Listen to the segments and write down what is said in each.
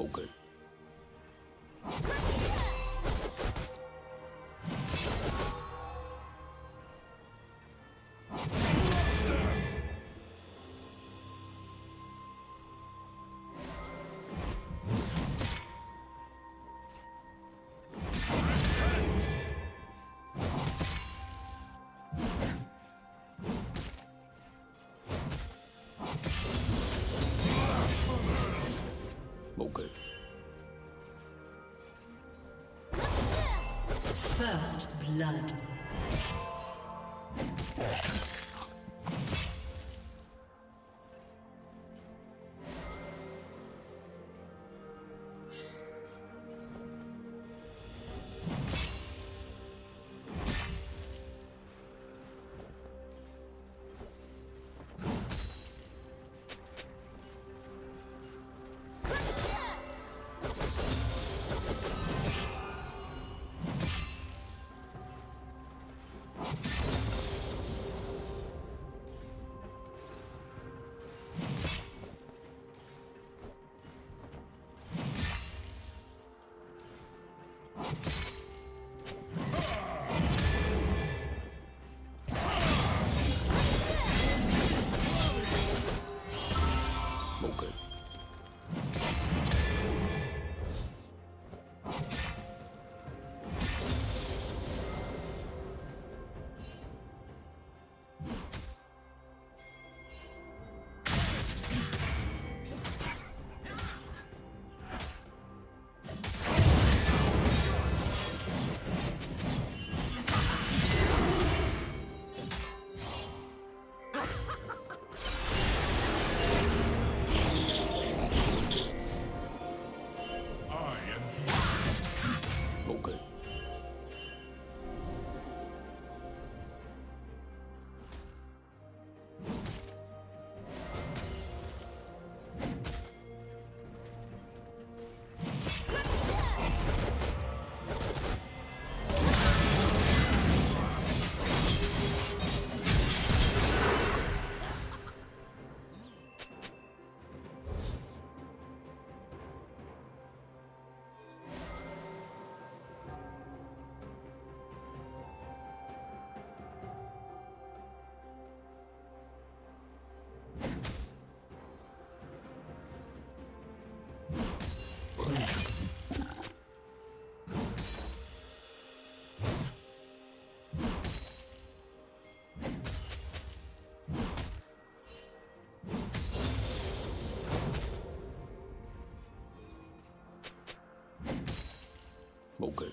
Okay. First blood. Okay.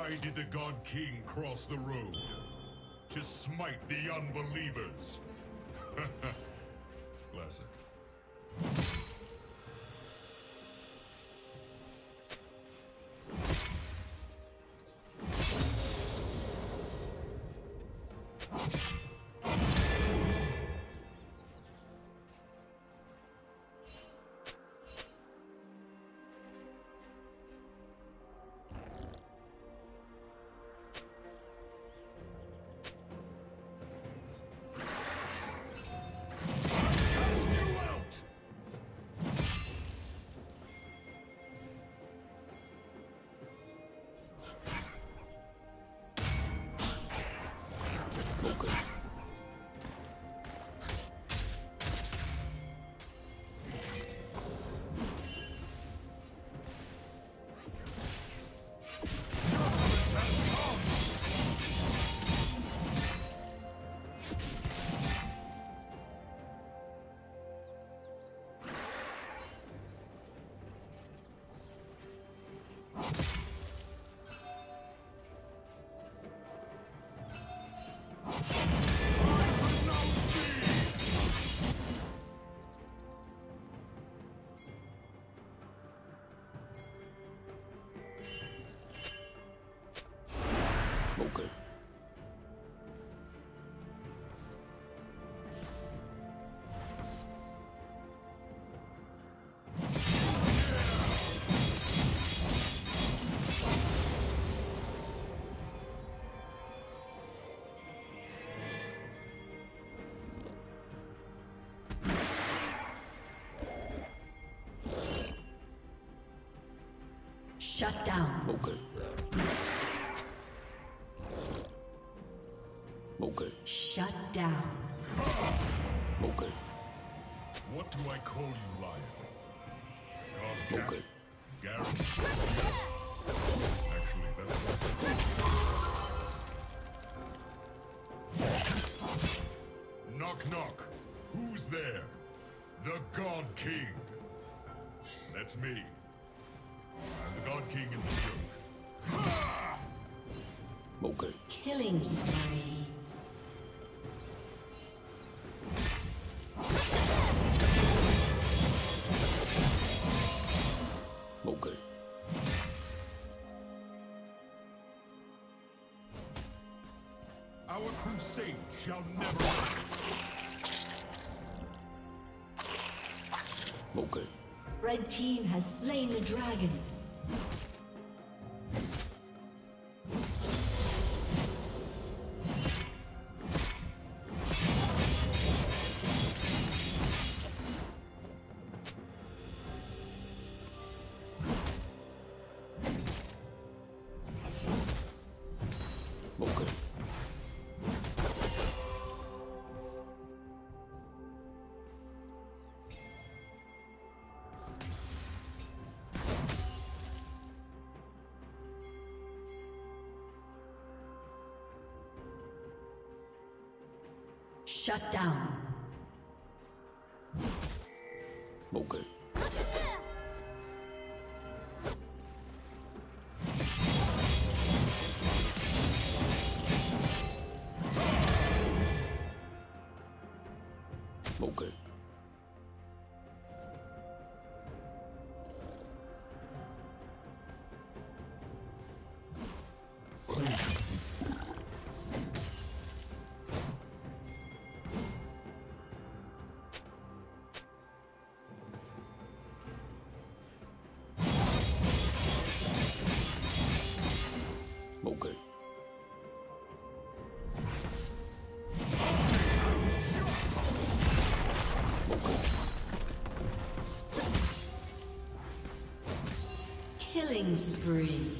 Why did the God King cross the road? To smite the unbelievers. Shut down. Okay. down. Okay. What do I call you, Lion? Okay. Gary. Actually, that's not Knock, knock. Who's there? The God King. That's me. I'm the God King in the joke. Okay. Killing spree. dragon. Shut down. Okay. spree.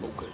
僕。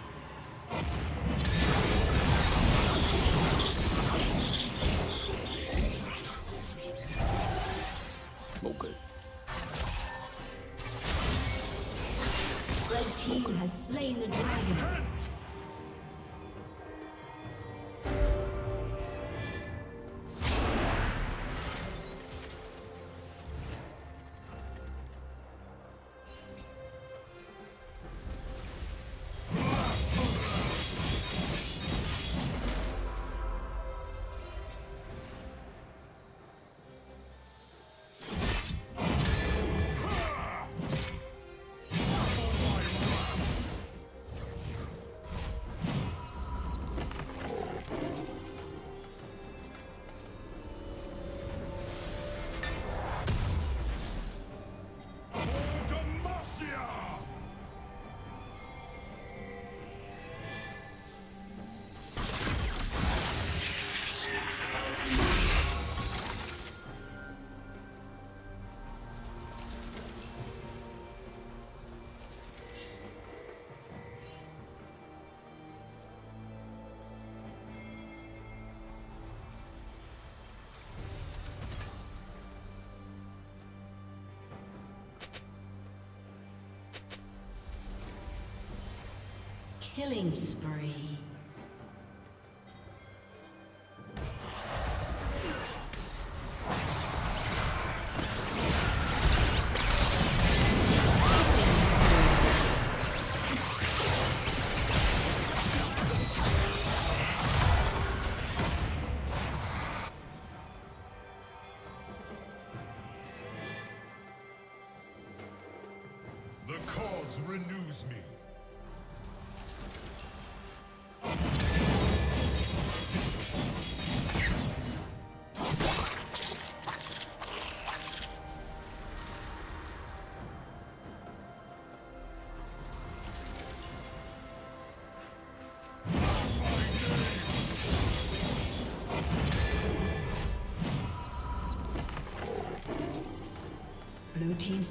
Killing spree. The cause renews me.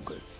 Okay.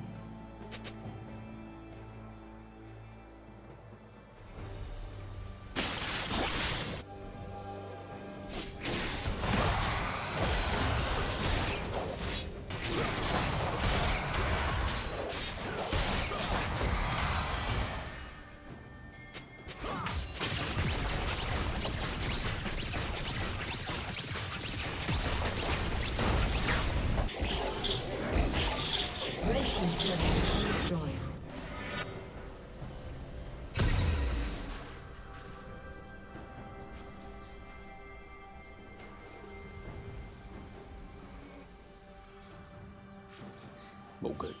Okay. Okay.